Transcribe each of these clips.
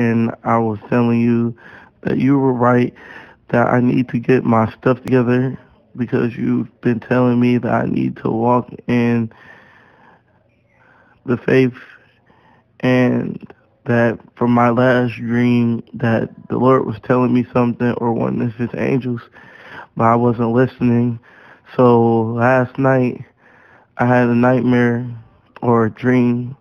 and I was telling you that you were right, that I need to get my stuff together because you've been telling me that I need to walk in the faith and that from my last dream that the Lord was telling me something or one of his angels, but I wasn't listening. So last night I had a nightmare or a dream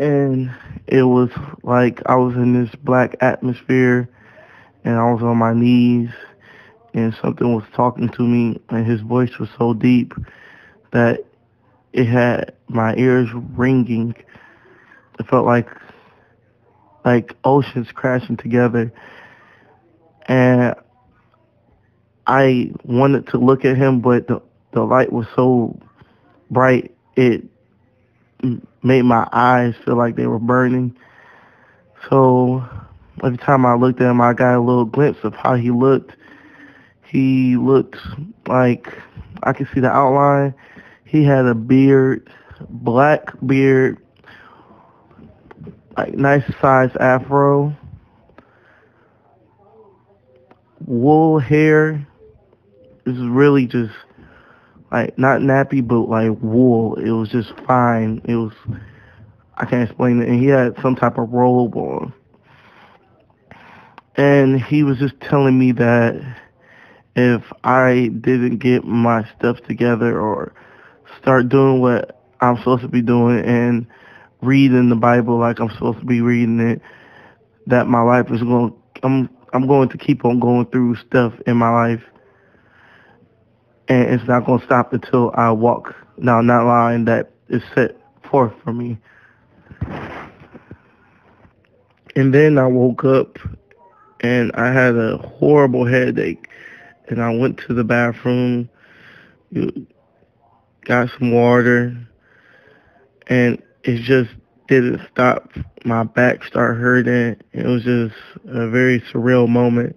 and it was like I was in this black atmosphere and I was on my knees and something was talking to me and his voice was so deep that it had my ears ringing. It felt like like oceans crashing together and I wanted to look at him but the the light was so bright it made my eyes feel like they were burning. So every time I looked at him, I got a little glimpse of how he looked. He looked like I could see the outline. He had a beard, black beard, like nice size afro, wool hair. This is really just like not nappy, but like wool. It was just fine. It was I can't explain it. And he had some type of robe on, and he was just telling me that if I didn't get my stuff together or start doing what I'm supposed to be doing and reading the Bible like I'm supposed to be reading it, that my life is going. I'm I'm going to keep on going through stuff in my life and it's not going to stop until I walk down that line that is set forth for me. And then I woke up and I had a horrible headache and I went to the bathroom, got some water, and it just didn't stop. My back started hurting. It was just a very surreal moment.